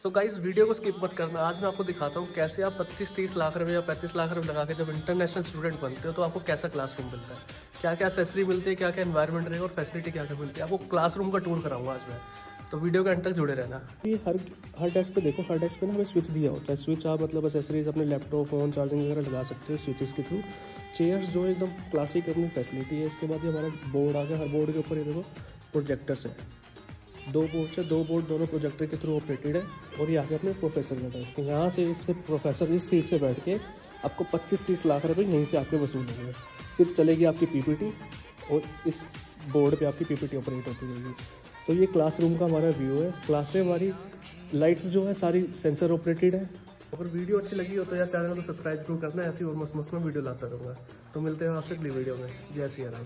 सो so guys video को skip मत करना। आज मैं आपको दिखाता हूँ कैसे आप 25-30 लाख रुपए या 35 लाख रुपए लगा के जब इंटरनेशनल स्टूडेंट बनते हो तो आपको कैसा क्लासरूम मिलता है? क्या क्या एसेसरी मिलती है क्या क्या इन्वायरमेंट रहेगा और फैसिलिटी क्या क्या मिलती है? आपको क्लासरूम का टूर कराऊँगा आज मैं। तो वीडियो के अंत तक जुड़े रहना। ये हर हर डेस्क पे देखो, हर डेस्क पे ना हमें स्विच दिया होता है। स्विच आप मतलब एसेसरीज अपने लैपटॉप फ़ोन चार्जिंग वगैरह लगा सकते हो स्विचेस के थ्रू चेयर्स जो एकदम क्लासिक अपनी फैसिलिटी है। इसके बाद ये हमारा बोर्ड आ गया। हर बोर्ड के ऊपर ये देखो प्रोजेक्टर्स है। दो बोर्ड से दो बोर्ड दोनों प्रोजेक्टर के थ्रू ऑपरेटेड है और ये आगे अपने प्रोफेसर का डेस्क यहाँ से इससे प्रोफेसर इस सीट से बैठ के आपको 25-30 लाख रुपए यहीं से आपके वसूल होंगे। सिर्फ़ चलेगी आपकी पीपीटी और इस बोर्ड पे आपकी पीपीटी ऑपरेट होती रहेगी। तो ये क्लासरूम का हमारा व्यू है। क्लास में हमारी लाइट्स जो है सारी सेंसर ऑपरेटेड है। अगर वीडियो अच्छी लगी हो तो यार चैनल को सब्सक्राइब ज़रूर करना। ऐसी और मस्त मस्त में वीडियो लाता रहूँगा। तो मिलते हैं आपसे अगली वीडियो में। जय सिया राम।